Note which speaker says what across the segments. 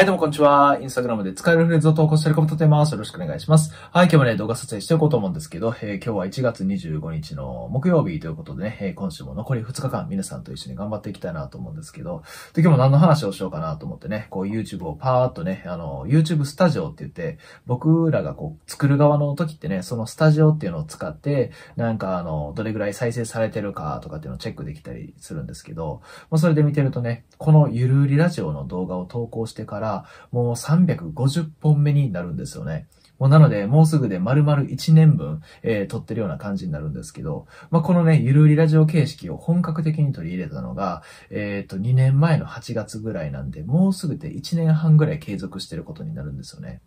Speaker 1: はい、どうもこんにちは。インスタグラムで使えるフレーズを投稿しているかも立てます。よろしくお願いします。はい、今日もね、動画撮影していこうと思うんですけど、えー、今日は1月25日の木曜日ということでね、えー、今週も残り2日間皆さんと一緒に頑張っていきたいなと思うんですけど、で、今日も何の話をしようかなと思ってね、こう YouTube をパーっとね、あの、YouTube スタジオって言って、僕らがこう作る側の時ってね、そのスタジオっていうのを使って、なんかあの、どれぐらい再生されてるかとかっていうのをチェックできたりするんですけど、まあ、それで見てるとね、このゆるりラジオの動画を投稿してから、もう350本目になるんですよね。もうなので、もうすぐで丸々1年分、えー、撮ってるような感じになるんですけど、まあ、このね、ゆるうりラジオ形式を本格的に取り入れたのが、えっ、ー、と、2年前の8月ぐらいなんで、もうすぐで1年半ぐらい継続してることになるんですよね。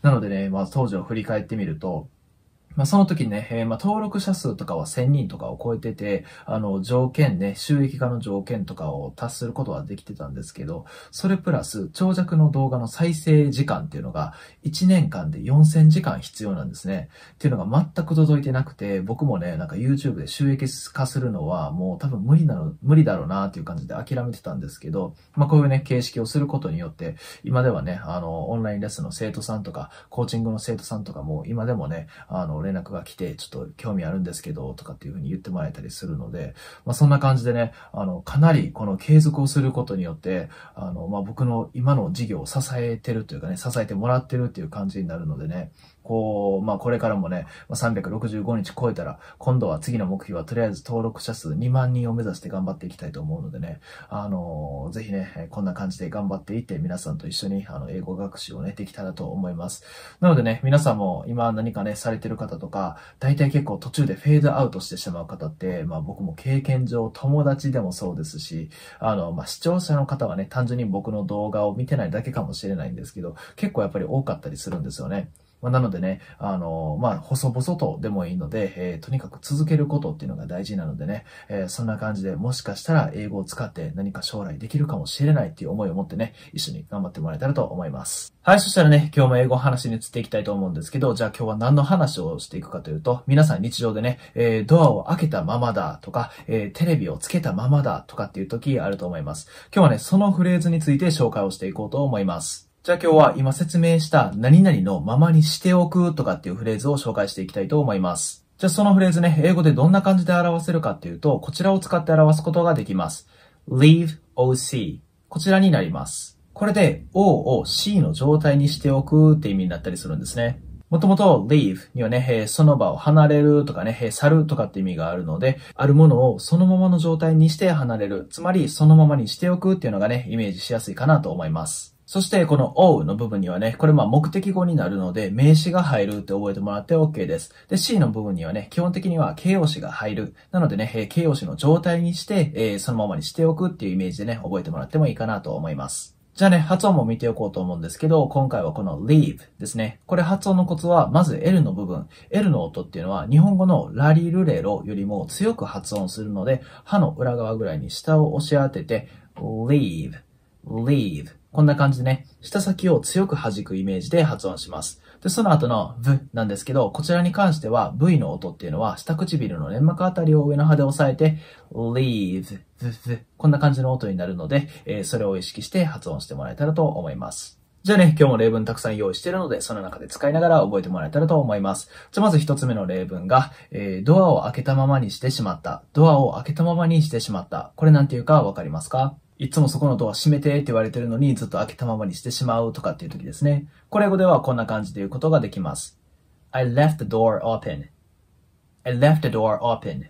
Speaker 1: なのでね、まあ、当時を振り返ってみると、まあ、その時ね、えー、まあ、登録者数とかは1000人とかを超えてて、あの、条件ね、収益化の条件とかを達することはできてたんですけど、それプラス、長尺の動画の再生時間っていうのが、1年間で4000時間必要なんですね。っていうのが全く届いてなくて、僕もね、なんか YouTube で収益化するのはもう多分無理なの、無理だろうなっていう感じで諦めてたんですけど、まあ、こういうね、形式をすることによって、今ではね、あの、オンラインレッスンの生徒さんとか、コーチングの生徒さんとかも、今でもね、あの、連絡が来て、ちょっと興味あるんですけど、とかっていうふうに言ってもらえたりするので、まあそんな感じでね、あの、かなりこの継続をすることによって、あの、まあ僕の今の事業を支えてるというかね、支えてもらってるっていう感じになるのでね、こう、まあこれからもね、365日超えたら、今度は次の目標はとりあえず登録者数2万人を目指して頑張っていきたいと思うのでね、あの、ぜひね、こんな感じで頑張っていって皆さんと一緒にあの英語学習をね、できたらと思います。なのでね、皆さんも今何かね、されてる方とか、大体結構途中でフェードアウトしてしまう方って、まあ僕も経験上友達でもそうですし、あの、まあ視聴者の方はね、単純に僕の動画を見てないだけかもしれないんですけど、結構やっぱり多かったりするんですよね。まあ、なのでね、あの、まあ、細々とでもいいので、えー、とにかく続けることっていうのが大事なのでね、えー、そんな感じでもしかしたら英語を使って何か将来できるかもしれないっていう思いを持ってね、一緒に頑張ってもらえたらと思います。はい、そしたらね、今日も英語話に移っていきたいと思うんですけど、じゃあ今日は何の話をしていくかというと、皆さん日常でね、えー、ドアを開けたままだとか、えー、テレビをつけたままだとかっていう時あると思います。今日はね、そのフレーズについて紹介をしていこうと思います。じゃあ今日は今説明した何々のままにしておくとかっていうフレーズを紹介していきたいと思います。じゃあそのフレーズね、英語でどんな感じで表せるかっていうと、こちらを使って表すことができます。leave OC。こちらになります。これで O を C の状態にしておくって意味になったりするんですね。もともと leave にはね、その場を離れるとかね、去るとかって意味があるので、あるものをそのままの状態にして離れる。つまりそのままにしておくっていうのがね、イメージしやすいかなと思います。そしてこの O の部分にはね、これまあ目的語になるので名詞が入るって覚えてもらって OK です。で C の部分にはね、基本的には形容詞が入る。なのでね、形容詞の状態にして、えー、そのままにしておくっていうイメージでね、覚えてもらってもいいかなと思います。じゃあね、発音も見ておこうと思うんですけど、今回はこの leave ですね。これ発音のコツは、まず L の部分。L の音っていうのは、日本語のラリルレロよりも強く発音するので、歯の裏側ぐらいに下を押し当てて、leave, leave こんな感じでね、舌先を強く弾くイメージで発音します。で、その後の v なんですけど、こちらに関しては v の音っていうのは下唇の粘膜あたりを上の歯で押さえて leave, v, v こんな感じの音になるので、えー、それを意識して発音してもらえたらと思います。じゃあね、今日も例文たくさん用意しているので、その中で使いながら覚えてもらえたらと思います。じゃあまず一つ目の例文が、えー、ドアを開けたままにしてしまった。ドアを開けたままにしてしまった。これなんていうかわかりますか？いつもそこのドア閉めてって言われてるのにずっと開けたままにしてしまうとかっていう時ですね。これ語ではこんな感じで言うことができます。I left the door open.I left the door open.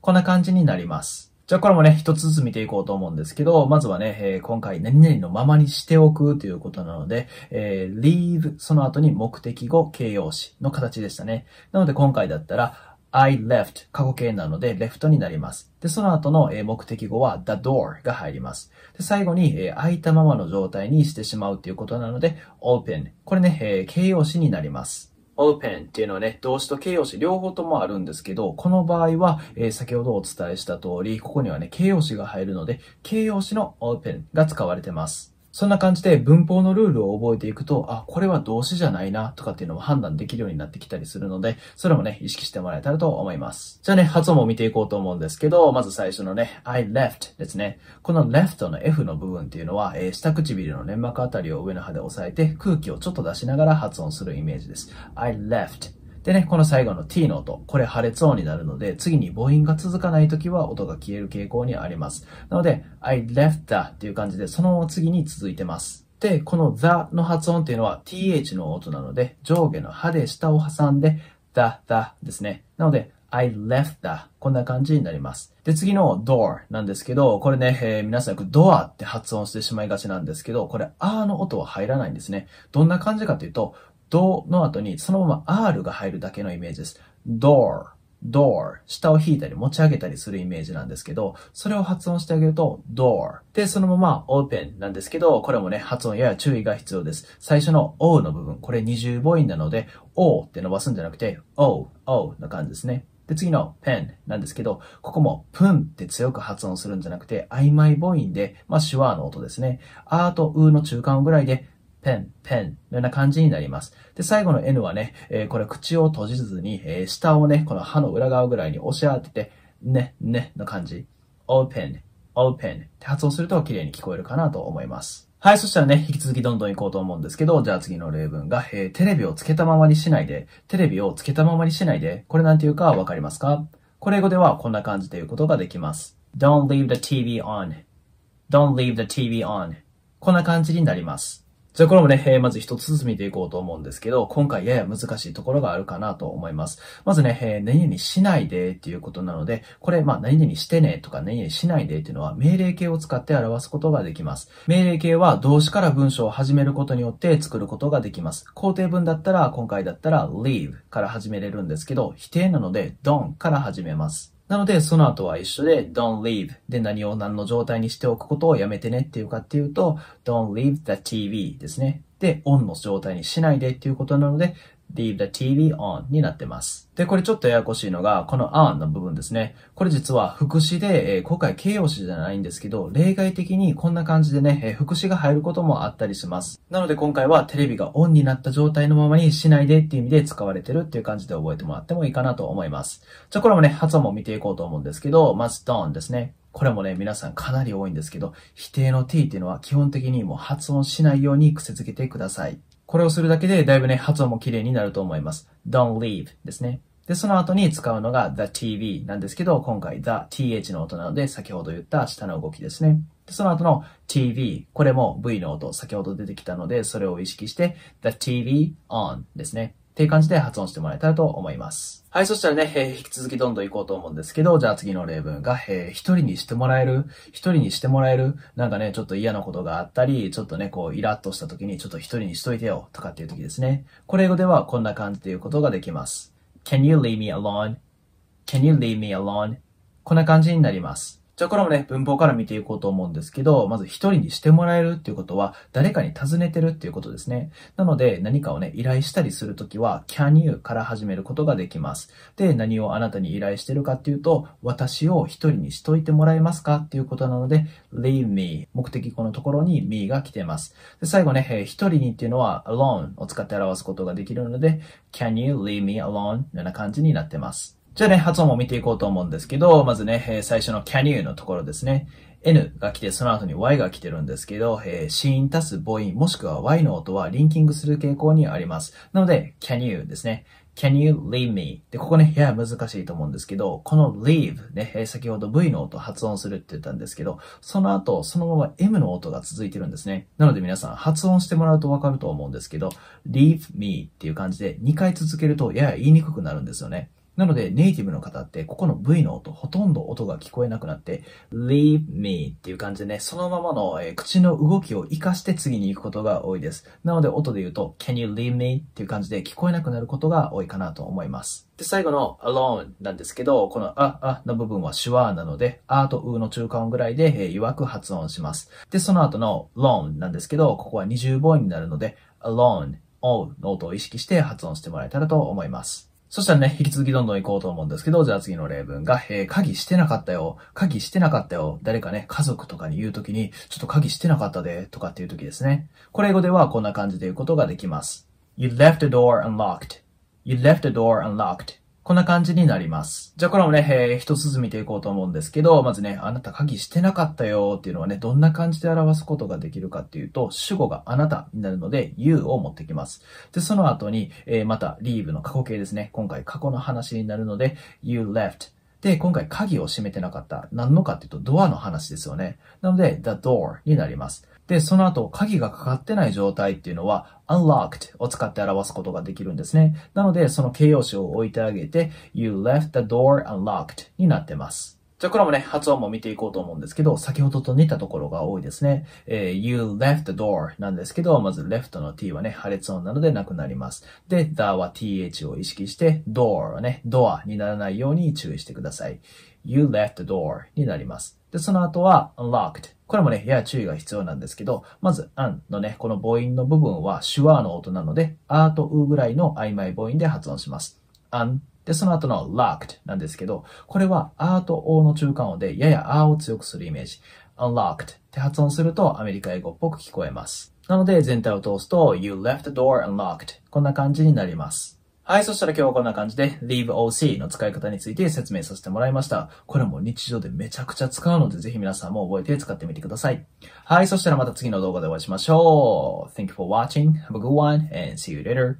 Speaker 1: こんな感じになります。じゃあこれもね、一つずつ見ていこうと思うんですけど、まずはね、えー、今回何々のままにしておくということなので、えー、leave その後に目的語形容詞の形でしたね。なので今回だったら、I left 過去形なので left になります。で、その後の目的語は the door が入ります。で、最後に開いたままの状態にしてしまうということなので open。これね、形容詞になります。open っていうのはね、動詞と形容詞両方ともあるんですけど、この場合は、え、先ほどお伝えした通り、ここにはね、形容詞が入るので、形容詞の open が使われてます。そんな感じで文法のルールを覚えていくと、あ、これは動詞じゃないなとかっていうのも判断できるようになってきたりするので、それもね、意識してもらえたらと思います。じゃあね、発音も見ていこうと思うんですけど、まず最初のね、I left ですね。この left の F の部分っていうのは、えー、下唇の粘膜あたりを上の歯で押さえて空気をちょっと出しながら発音するイメージです。I left でね、この最後の t の音、これ破裂音になるので、次に母音が続かないときは音が消える傾向にあります。なので、I left the っていう感じで、その次に続いてます。で、この the の発音っていうのは th の音なので、上下の歯で下を挟んで、the, the ですね。なので、I left the こんな感じになります。で、次の door なんですけど、これね、えー、皆さんよくドアって発音してしまいがちなんですけど、これ、あーの音は入らないんですね。どんな感じかというと、ドの後にそのまま R が入るだけのイメージです。door, door 下を引いたり持ち上げたりするイメージなんですけど、それを発音してあげると door で、そのまま open なんですけど、これもね、発音やや注意が必要です。最初の O の部分、これ二重母音なので、O って伸ばすんじゃなくて、O, O な感じですね。で、次の pen なんですけど、ここもプンって強く発音するんじゃなくて、曖昧母音で、まあ、手話の音ですね。あとうの中間ぐらいで、ペン、ペンのような感じになります。で、最後の N はね、えー、これ口を閉じずに、えー、下をね、この歯の裏側ぐらいに押し当てて、ね、ねの感じ。open, open って発音すると綺麗に聞こえるかなと思います。はい、そしたらね、引き続きどんどん行こうと思うんですけど、じゃあ次の例文が、えー、テレビをつけたままにしないで、テレビをつけたままにしないで、これなんていうかわかりますか？これ英語ではこんな感じで言うことができます。don't leave the TV on.don't leave the TV on. こんな感じになります。じゃあこれもね、えー、まず一つずつ見ていこうと思うんですけど、今回やや難しいところがあるかなと思います。まずね、えー、何々しないでっていうことなので、これ、まあ、何々してねとか何々しないでっていうのは命令形を使って表すことができます。命令形は動詞から文章を始めることによって作ることができます。肯定文だったら、今回だったら leave から始めれるんですけど、否定なので don't から始めます。なので、その後は一緒で don't leave で何を何の状態にしておくことをやめてねっていうかっていうと don't leave the TV ですね。で、オンの状態にしないでっていうことなので leave the TV on になってます。で、これちょっとややこしいのが、この on の部分ですね。これ実は副詞で、えー、今回形容詞じゃないんですけど、例外的にこんな感じでね、えー、副詞が入ることもあったりします。なので今回はテレビがオンになった状態のままにしないでっていう意味で使われてるっていう感じで覚えてもらってもいいかなと思います。じゃあこれもね、発音も見ていこうと思うんですけど、まず don ですね。これもね、皆さんかなり多いんですけど、否定の t っていうのは基本的にもう発音しないように癖づけてください。これをするだけでだいぶね、発音も綺麗になると思います。don't leave ですね。で、その後に使うのが the TV なんですけど、今回 the th の音なので、先ほど言った下の動きですね。で、その後の TV、これも V の音、先ほど出てきたので、それを意識して the TV on ですね。っていう感じで発音してもらえたらと思います。はい、そしたらね、えー、引き続きどんどん行こうと思うんですけど、じゃあ次の例文が、えー、一人にしてもらえる？一人にしてもらえる？なんかね、ちょっと嫌なことがあったり、ちょっとね、こう、イラッとした時に、ちょっと一人にしといてよ、とかっていう時ですね。これ英語ではこんな感じで言うことができます。Can you leave me alone?Can you leave me alone? こんな感じになります。じゃあこれもね、文法から見ていこうと思うんですけど、まず一人にしてもらえるっていうことは、誰かに尋ねてるっていうことですね。なので、何かをね、依頼したりするときは、can you から始めることができます。で、何をあなたに依頼してるかっていうと、私を一人にしといてもらえますかっていうことなので、leave me 目的語のところに me が来てます。で、最後ね、一人にっていうのは alone を使って表すことができるので、can you leave me alone のような感じになってます。じゃあね、発音も見ていこうと思うんですけど、まずね、えー、最初の can you のところですね。N が来て、その後に Y が来てるんですけど、えー、子音足す母音、もしくは Y の音はリンキングする傾向にあります。なので、can you ですね。can you leave me? で、ここね、やや難しいと思うんですけど、この leave ね、えー、先ほど V の音発音するって言ったんですけど、その後、そのまま M の音が続いてるんですね。なので皆さん発音してもらうとわかると思うんですけど、leave me っていう感じで2回続けるとやや言いにくくなるんですよね。なので、ネイティブの方って、ここの V の音、ほとんど音が聞こえなくなって、leave me っていう感じでね、そのままの、えー、口の動きを活かして次に行くことが多いです。なので、音で言うと、can you leave me? っていう感じで聞こえなくなることが多いかなと思います。で、最後の alone なんですけど、このあ、あの部分は手話なので、あとうの中間音ぐらいで、えー、弱く発音します。で、その後の lone なんですけど、ここは二重母音になるので、alone, o の音を意識して発音してもらえたらと思います。そしたらね、引き続きどんどん行こうと思うんですけど、じゃあ次の例文が、えー、鍵してなかったよ。鍵してなかったよ。誰かね、家族とかに言うときに、ちょっと鍵してなかったで、とかっていうときですね。これ英語ではこんな感じで言うことができます。You left the door unlocked.You left the door unlocked. こんな感じになります。じゃあこれもね、えー、一つずつ見ていこうと思うんですけど、まずね、あなた鍵してなかったよっていうのはね、どんな感じで表すことができるかっていうと、主語があなたになるので、you を持ってきます。で、その後に、えー、また leave の過去形ですね。今回過去の話になるので、you left で、今回鍵を閉めてなかった。何のかっていうと、ドアの話ですよね。なので、the door になります。で、その後、鍵がかかってない状態っていうのは、unlocked を使って表すことができるんですね。なので、その形容詞を置いてあげて、you left the door unlocked になってます。じゃあ、これもね、発音も見ていこうと思うんですけど、先ほどと似たところが多いですね。えー、you left the door なんですけど、まず left の t はね、破裂音なのでなくなります。で、the は th を意識して、door はね、ドアにならないように注意してください。you left the door になります。で、その後は unlocked これもね、やや注意が必要なんですけど、まず、an のね、この母音の部分は手話の音なので、あとうぐらいの曖昧母音で発音します。an で、その後の locked なんですけど、これはあとおの中間音で、ややあを強くするイメージ。unlocked って発音するとアメリカ英語っぽく聞こえます。なので、全体を通すと、you left the door unlocked こんな感じになります。はい、そしたら今日はこんな感じで leave OC の使い方について説明させてもらいました。これも日常でめちゃくちゃ使うのでぜひ皆さんも覚えて使ってみてください。はい、そしたらまた次の動画でお会いしましょう。Thank you for watching. Have a good one and see you later.